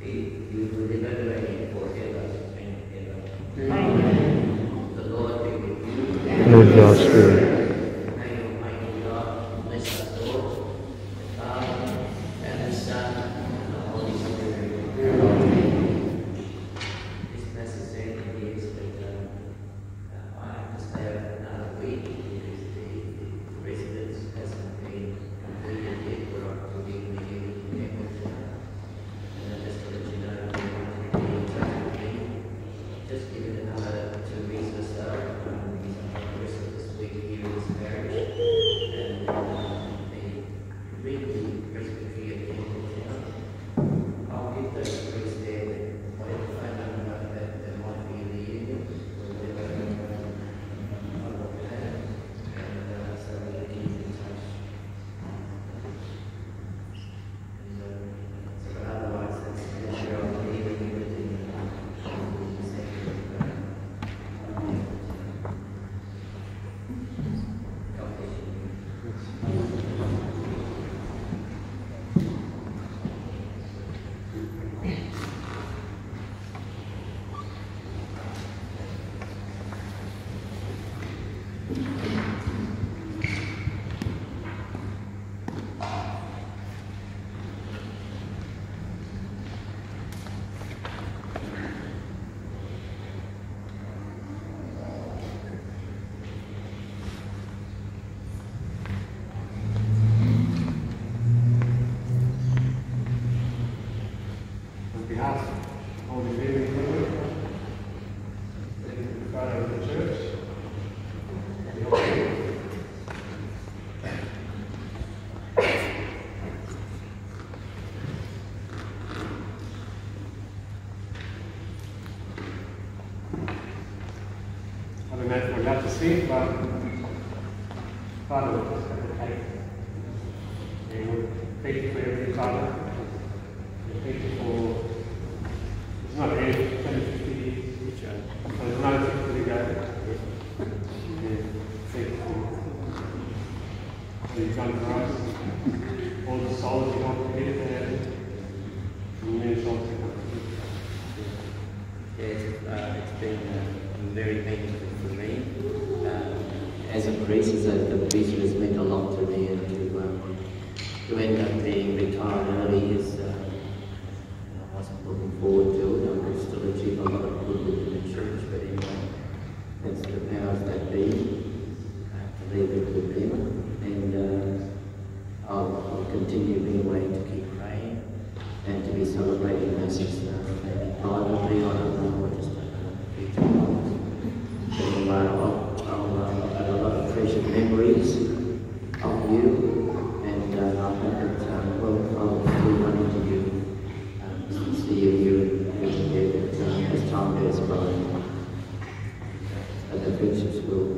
¿sí? Y statement at the time. They would take it for every color. They take it for, it's not any 50 each other. So it's not 50 together. They take it for the genres, all the solids you want to get there, and many solids you want to get. Yes, uh, it's been uh, very painful for me as a priest, as a, the priest has meant a lot to me and to, um, to end up being retired early is uh, I wasn't looking forward to it. I could still achieve a lot of good expectations will